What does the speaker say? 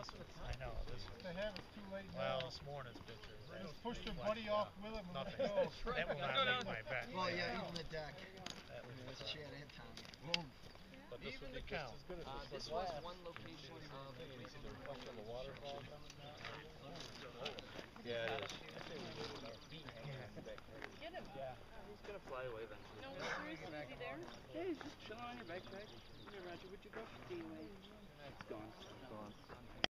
this was, to have is too late now. Well, this morning's picture. Just pushed their buddy off uh, with him and Nothing. let go. Oh, that will not make my back. Well, yeah, even the deck. That was, It's a uh, Shad and Tommy. But this Even would the count. as good as Uh, this this one. was one location of You um, see the reflection of the waterfall coming down? Yeah, it is. Get him. Yeah. He's gonna fly away eventually. No, seriously, is he there? Yeah, he's just chilling on your backpack. Here, Roger, would you go? Stay away. It's